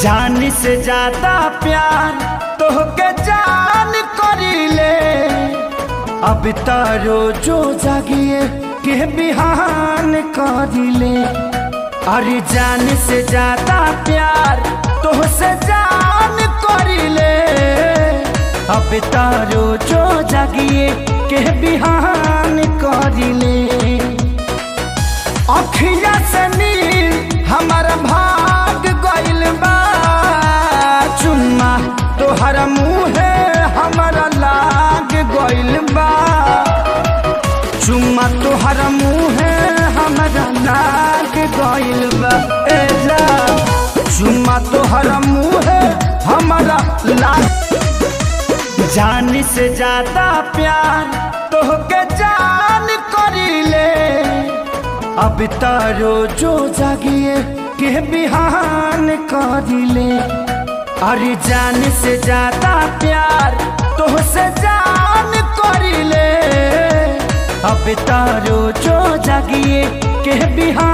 जान से ज़्यादा प्यार, तोहके जान करीले अब तारो जो जागिए, के बिहान करीले अरे जान से ज़्यादा प्यार, तोहसे जान करीले अब तारो जो जागिए, के बिहान तोहर मुहे हमारा लाग गइल बा। चुम्मा तोहर मुहे हमारा लाग गइल बा। चुम्मा तोहर मुहे हमारा लाग। जान से ज़्यादा प्यार तोहके जान करीले। अब तारो जो जागिए, के बिहान करिले। अरे जान से ज़्यादा प्यार तोहसे जान करिले अब तारो जो जागिए के बिहान करिले